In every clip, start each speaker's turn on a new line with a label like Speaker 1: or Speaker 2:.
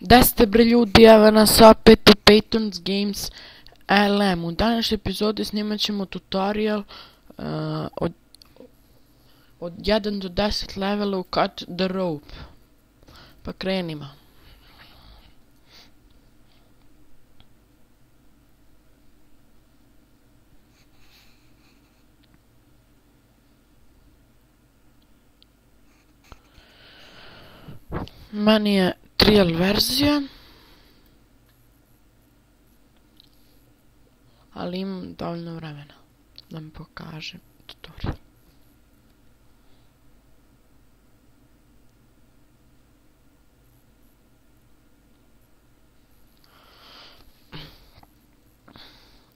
Speaker 1: Da ste bre ljudi, evo nas opet u Peyton's Games LM. U današnjoj epizodi snimat ćemo tutorial uh, od, od 1 do 10 levela u Cut the Rope. Pa krenimo. Meni je trial verzija. Ali imam dovoljno vremena da mi pokažem tutorial.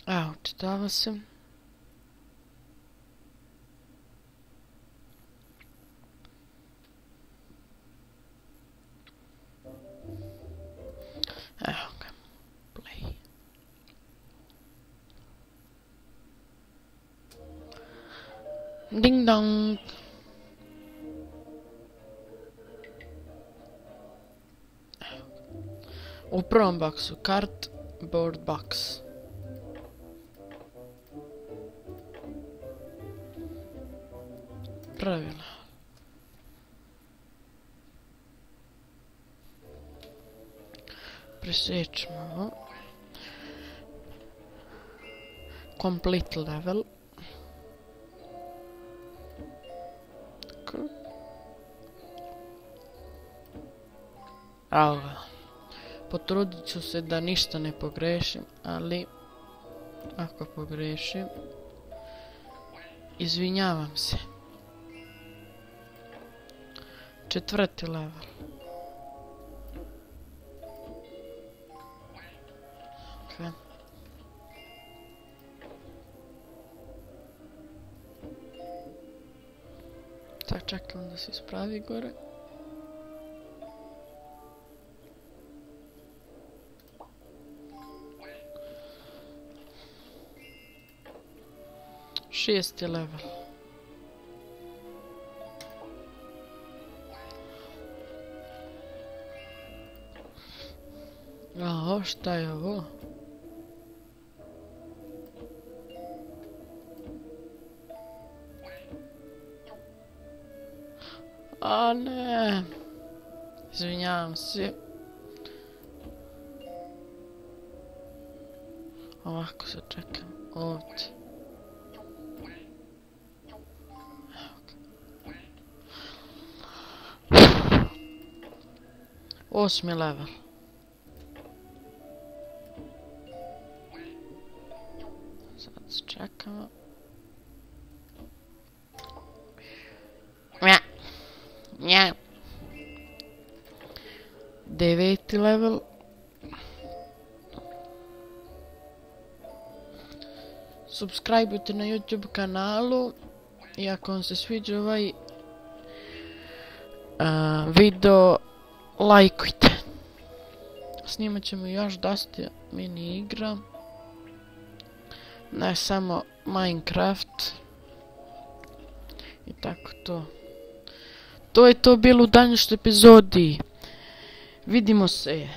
Speaker 1: Evo, čitava se. Ding dong. U prvom boksu cardboard box. Pravila. Presjećemo. Complete level. Tako. Evo ga. Potrudit ću se da ništa ne pogrešim, ali ako pogrešim, izvinjavam se. Četvrti level. Okay. Tak čekam da se ispravi gore. Šesti level. Aha, šta je ovo? A ne. Izvinjavam se. Ovako se čekam. Ovdje. Osmi level. Sad čekamo. Mja. Deveti level. Subscribeujte na YouTube kanalu i ako vam se sviđa ovaj video, lajkujte. Snimat ćemo još dosta mini igra. Ne samo Minecraft. I tako to. To je to bilo u današnjoj epizodi. Vidimo se.